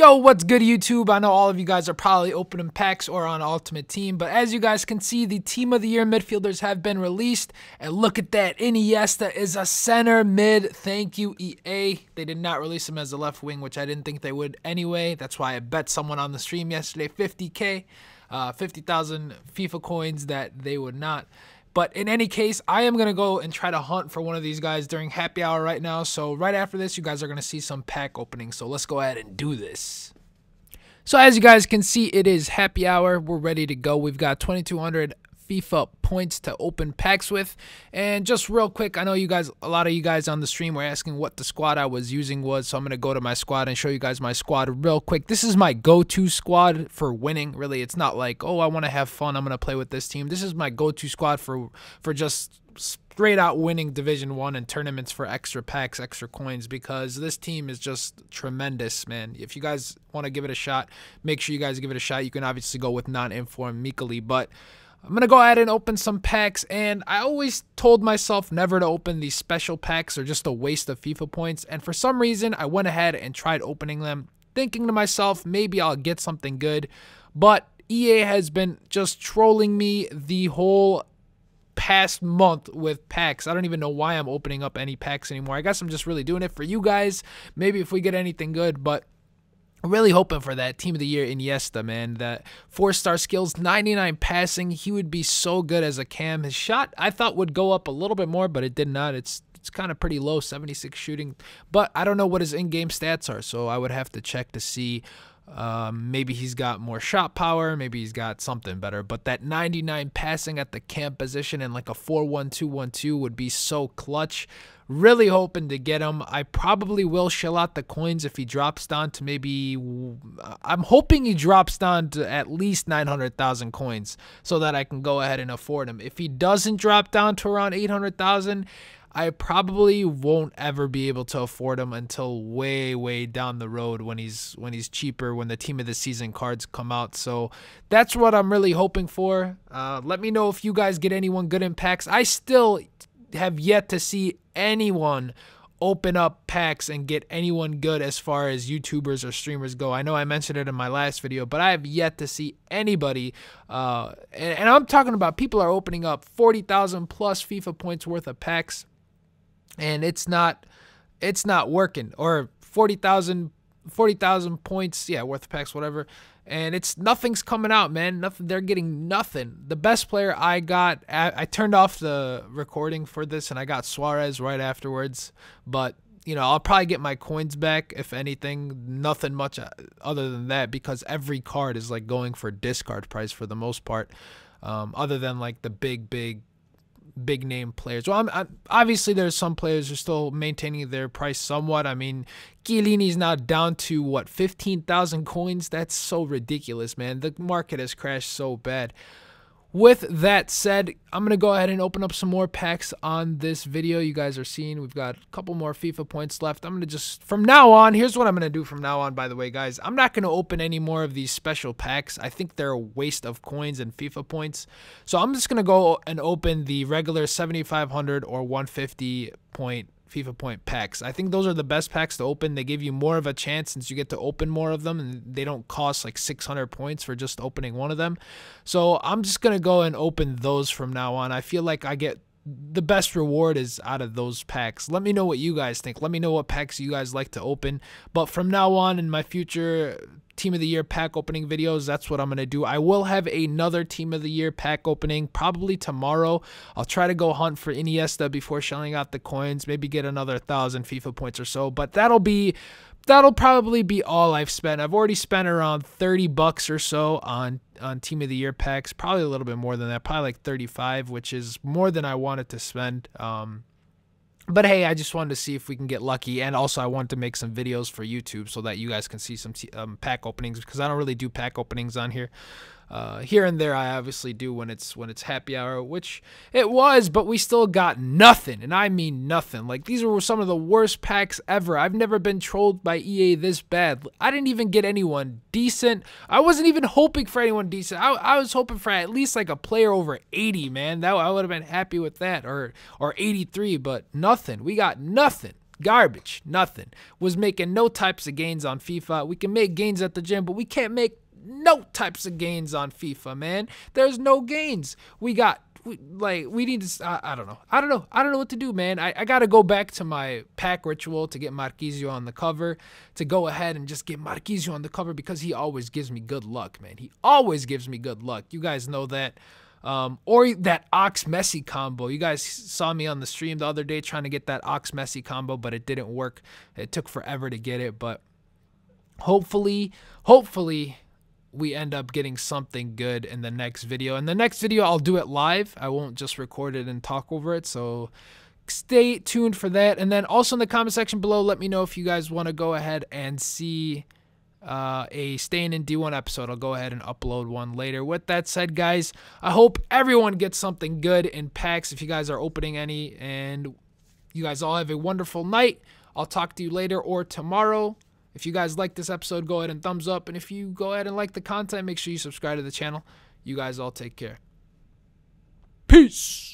Yo, what's good YouTube? I know all of you guys are probably opening packs or on Ultimate Team, but as you guys can see, the Team of the Year midfielders have been released. And look at that, Iniesta is a center mid. Thank you, EA. They did not release him as a left wing, which I didn't think they would anyway. That's why I bet someone on the stream yesterday 50k, uh, 50,000 FIFA coins that they would not. But in any case, I am going to go and try to hunt for one of these guys during happy hour right now. So right after this, you guys are going to see some pack openings. So let's go ahead and do this. So as you guys can see, it is happy hour. We're ready to go. We've got 2,200 FIFA points to open packs with. And just real quick, I know you guys, a lot of you guys on the stream were asking what the squad I was using was. So I'm going to go to my squad and show you guys my squad real quick. This is my go-to squad for winning. Really, it's not like, oh, I want to have fun. I'm going to play with this team. This is my go-to squad for, for just straight out winning division one and tournaments for extra packs extra coins because this team is just tremendous man if you guys want to give it a shot make sure you guys give it a shot you can obviously go with non-informed meekly but I'm going to go ahead and open some packs, and I always told myself never to open these special packs or just a waste of FIFA points, and for some reason, I went ahead and tried opening them, thinking to myself, maybe I'll get something good, but EA has been just trolling me the whole past month with packs. I don't even know why I'm opening up any packs anymore. I guess I'm just really doing it for you guys. Maybe if we get anything good, but really hoping for that team of the year Iniesta, man. That four star skills, 99 passing. He would be so good as a cam. His shot I thought would go up a little bit more, but it did not. It's it's kind of pretty low, 76 shooting. But I don't know what his in-game stats are, so I would have to check to see um, maybe he's got more shot power. Maybe he's got something better. But that 99 passing at the cam position and like a 4-1-2-1-2 would be so clutch. Really hoping to get him. I probably will shell out the coins if he drops down to maybe. I'm hoping he drops down to at least 900,000 coins so that I can go ahead and afford him. If he doesn't drop down to around 800,000, I probably won't ever be able to afford him until way way down the road when he's when he's cheaper when the team of the season cards come out. So that's what I'm really hoping for. Uh, let me know if you guys get anyone good in packs. I still have yet to see anyone open up packs and get anyone good as far as YouTubers or streamers go. I know I mentioned it in my last video, but I have yet to see anybody, uh, and, and I'm talking about people are opening up 40,000 plus FIFA points worth of packs and it's not it's not working or 40,000 40,000 points, yeah, worth of packs whatever. And it's nothing's coming out, man. Nothing they're getting nothing. The best player I got I, I turned off the recording for this and I got Suarez right afterwards, but you know, I'll probably get my coins back if anything. Nothing much uh, other than that because every card is like going for discard price for the most part. Um, other than like the big, big big name players. Well, I'm, I'm, obviously there's some players are still maintaining their price somewhat. I mean, Chiellini's now down to what 15,000 coins. That's so ridiculous, man. The market has crashed so bad. With that said, I'm going to go ahead and open up some more packs on this video. You guys are seeing we've got a couple more FIFA points left. I'm going to just, from now on, here's what I'm going to do from now on, by the way, guys. I'm not going to open any more of these special packs. I think they're a waste of coins and FIFA points. So I'm just going to go and open the regular 7,500 or 150 point FIFA point packs. I think those are the best packs to open. They give you more of a chance since you get to open more of them and they don't cost like 600 points for just opening one of them. So I'm just going to go and open those from now on. I feel like I get the best reward is out of those packs. Let me know what you guys think. Let me know what packs you guys like to open. But from now on in my future team of the year pack opening videos, that's what I'm going to do. I will have another team of the year pack opening probably tomorrow. I'll try to go hunt for Iniesta before shelling out the coins, maybe get another 1000 FIFA points or so, but that'll be that'll probably be all I've spent. I've already spent around 30 bucks or so on on team of the year packs, probably a little bit more than that, probably like 35, which is more than I wanted to spend. Um, but hey, I just wanted to see if we can get lucky, and also I wanted to make some videos for YouTube so that you guys can see some um, pack openings because I don't really do pack openings on here. Uh, here and there, I obviously do when it's when it's happy hour, which it was, but we still got nothing, and I mean nothing. Like these were some of the worst packs ever. I've never been trolled by EA this bad. I didn't even get anyone decent. I wasn't even hoping for anyone decent. I, I was hoping for at least like a player over 80, man. That I would have been happy with that, or or 83, but nothing. We got nothing. Garbage. Nothing. Was making no types of gains on FIFA. We can make gains at the gym, but we can't make no types of gains on FIFA, man. There's no gains. We got we, like we need to I, I, don't know i don't know i don't know what to do man I, I gotta go back to my pack ritual to get Marchisio on the cover to go ahead and just get Marchisio on the cover because he always gives me good luck man he always gives me good luck you guys know that um, or that Ox Messi combo. You guys saw me on the stream the other day trying to get that Ox Messi combo, but it didn't work. It took forever to get it, but hopefully, hopefully we end up getting something good in the next video. In the next video, I'll do it live. I won't just record it and talk over it. So stay tuned for that. And then also in the comment section below, let me know if you guys want to go ahead and see uh, a Staying in D1 episode. I'll go ahead and upload one later. With that said, guys, I hope everyone gets something good in packs if you guys are opening any. And you guys all have a wonderful night. I'll talk to you later or tomorrow. If you guys like this episode, go ahead and thumbs up. And if you go ahead and like the content, make sure you subscribe to the channel. You guys all take care. Peace.